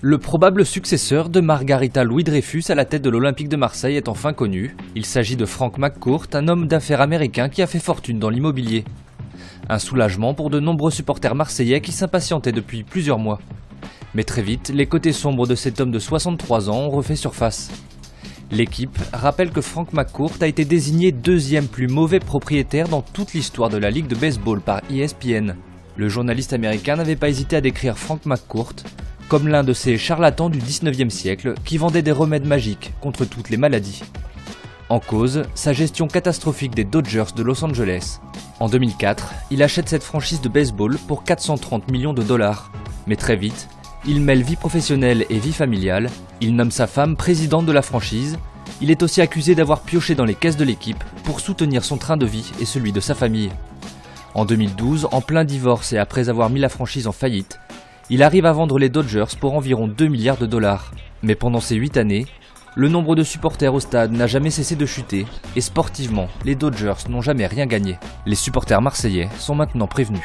Le probable successeur de Margarita Louis Dreyfus à la tête de l'Olympique de Marseille est enfin connu. Il s'agit de Frank McCourt, un homme d'affaires américain qui a fait fortune dans l'immobilier. Un soulagement pour de nombreux supporters marseillais qui s'impatientaient depuis plusieurs mois. Mais très vite, les côtés sombres de cet homme de 63 ans ont refait surface. L'équipe rappelle que Frank McCourt a été désigné deuxième plus mauvais propriétaire dans toute l'histoire de la Ligue de baseball par ESPN. Le journaliste américain n'avait pas hésité à décrire Frank McCourt comme l'un de ces charlatans du 19e siècle qui vendait des remèdes magiques contre toutes les maladies. En cause, sa gestion catastrophique des Dodgers de Los Angeles. En 2004, il achète cette franchise de baseball pour 430 millions de dollars. Mais très vite, il mêle vie professionnelle et vie familiale, il nomme sa femme présidente de la franchise, il est aussi accusé d'avoir pioché dans les caisses de l'équipe pour soutenir son train de vie et celui de sa famille. En 2012, en plein divorce et après avoir mis la franchise en faillite, il arrive à vendre les Dodgers pour environ 2 milliards de dollars. Mais pendant ces 8 années, le nombre de supporters au stade n'a jamais cessé de chuter et sportivement, les Dodgers n'ont jamais rien gagné. Les supporters marseillais sont maintenant prévenus.